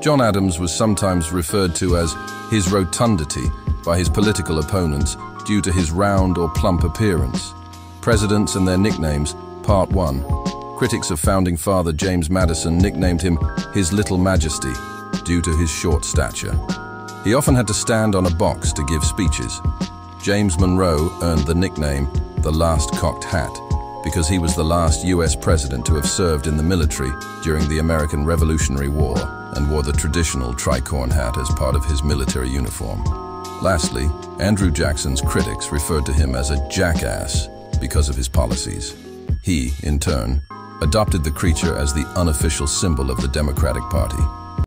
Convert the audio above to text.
John Adams was sometimes referred to as his rotundity by his political opponents due to his round or plump appearance. Presidents and their nicknames, Part 1. Critics of founding father James Madison nicknamed him His Little Majesty due to his short stature. He often had to stand on a box to give speeches. James Monroe earned the nickname the Last Cocked Hat because he was the last US president to have served in the military during the American Revolutionary War and wore the traditional tricorn hat as part of his military uniform. Lastly, Andrew Jackson's critics referred to him as a jackass because of his policies. He, in turn, adopted the creature as the unofficial symbol of the Democratic Party.